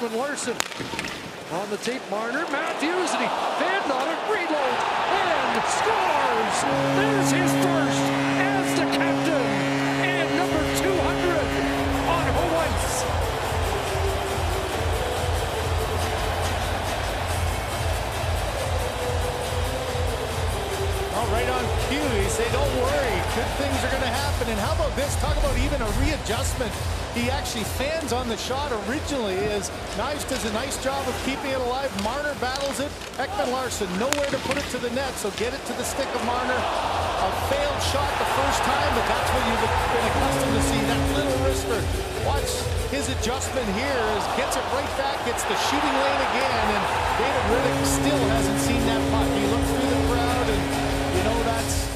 Ekman Larsson on the tape. Marner, Matthews, and he fanned on it, reload, and scores! There's his first as the captain, and number 200 on home ice. Oh, right on cue. He say, don't worry, good things are going to happen. And how about this? Talk about even a readjustment. He actually fans on the shot originally as Knies does a nice job of keeping it alive. Marner battles it. Ekman Larsson nowhere to put it to the net, so get it to the stick of Marner. A failed shot the first time, but that's what you've been accustomed to see, that little wrister. Watch his adjustment here as gets it right back, gets the shooting lane again, and David Rittich still hasn't seen that puck. He looks